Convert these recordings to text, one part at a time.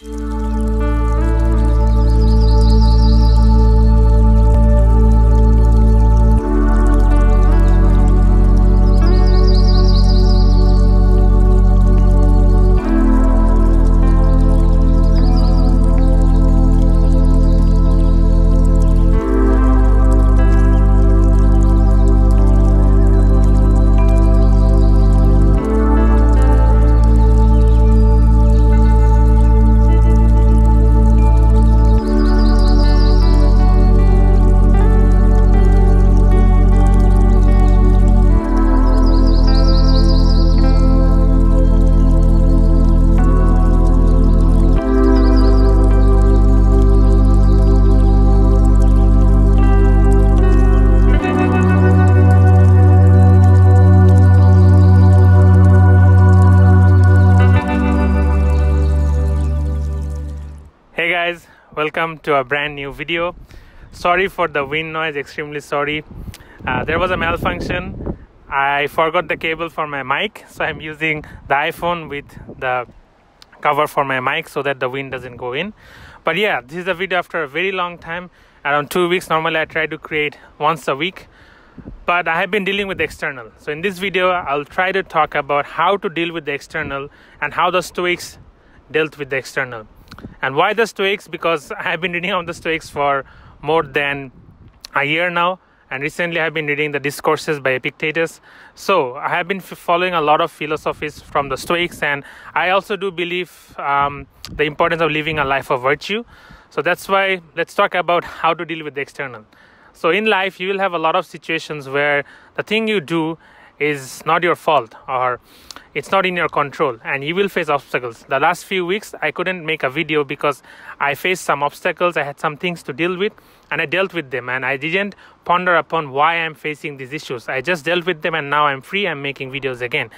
Hey welcome to a brand new video. Sorry for the wind noise, extremely sorry. Uh, there was a malfunction. I forgot the cable for my mic, so I'm using the iPhone with the cover for my mic so that the wind doesn't go in. But yeah, this is a video after a very long time, around two weeks. Normally, I try to create once a week, but I have been dealing with external. So, in this video, I'll try to talk about how to deal with the external and how the Stoics dealt with the external. And why the Stoics? Because I have been reading on the Stoics for more than a year now, and recently I have been reading the discourses by Epictetus. So I have been following a lot of philosophies from the Stoics, and I also do believe um, the importance of living a life of virtue. So that's why let's talk about how to deal with the external. So in life, you will have a lot of situations where the thing you do is not your fault or it's not in your control and you will face obstacles. The last few weeks i couldn't make a video because i faced some obstacles. I had some things to deal with and i dealt with them and i didn't ponder upon why i'm facing these issues. I just dealt with them and now i'm free. I'm making videos again.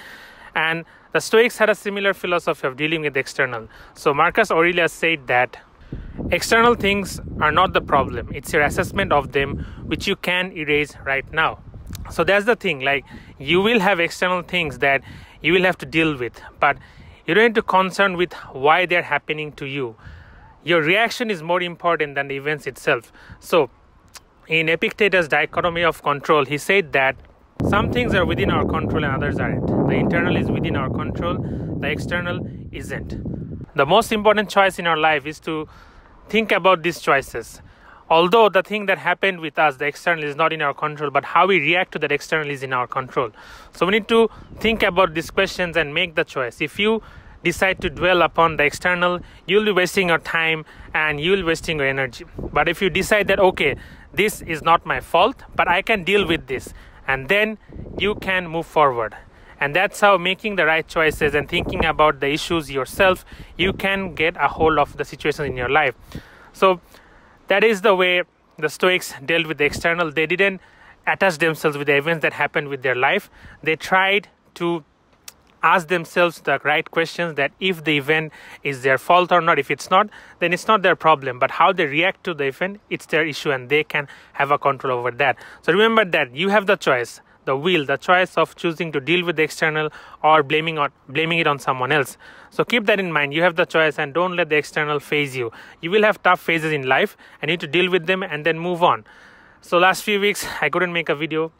And the stoics had a similar philosophy of dealing with the external. So marcus aurelius said that external things are not the problem. It's your assessment of them which you can erase right now so that's the thing like you will have external things that you will have to deal with but you don't need to concern with why they're happening to you. Your reaction is more important than the events itself. So in epictetus dichotomy of control he said that some things are within our control and others aren't. The internal is within our control the external isn't. The most important choice in our life is to think about these choices although the thing that happened with us the external is not in our control but how we react to that external is in our control. So we need to think about these questions and make the choice. If you decide to dwell upon the external you'll be wasting your time and you'll be wasting your energy. But if you decide that okay this is not my fault but i can deal with this and then you can move forward. And that's how making the right choices and thinking about the issues yourself you can get a hold of the situation in your life. So that is the way the Stoics dealt with the external. They didn't attach themselves with the events that happened with their life. They tried to ask themselves the right questions that if the event is their fault or not if it's not then it's not their problem but how they react to the event it's their issue and they can have a control over that so remember that you have the choice the will, the choice of choosing to deal with the external or blaming on blaming it on someone else. So keep that in mind. You have the choice and don't let the external faze you. You will have tough phases in life and you need to deal with them and then move on. So last few weeks I couldn't make a video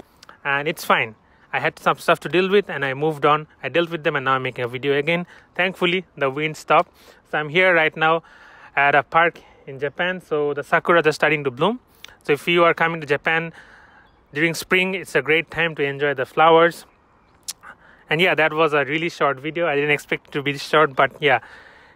and it's fine. I had some stuff to deal with and I moved on. I dealt with them and now I'm making a video again. Thankfully the wind stopped. So I'm here right now at a park in Japan. So the sakura are starting to bloom. So if you are coming to Japan during spring it's a great time to enjoy the flowers. And yeah that was a really short video. I didn't expect it to be short but yeah.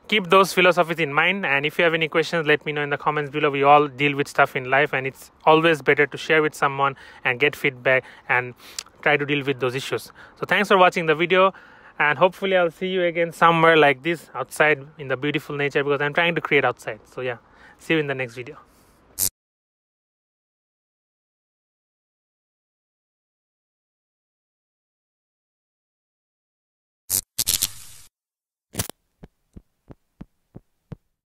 Keep those philosophies in mind and if you have any questions let me know in the comments below. We all deal with stuff in life and it's always better to share with someone and get feedback and try to deal with those issues. So thanks for watching the video and hopefully i'll see you again somewhere like this outside in the beautiful nature because i'm trying to create outside. So yeah see you in the next video